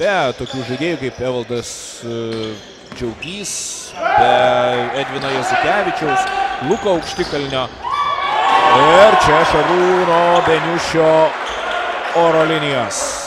be tokių žaidėjų kaip Evaldas e, Džiaugys, be Edvino Jasikevičiaus, Luko Aukštikalnio. Ir čia Šarūno Beniušio oro linijos.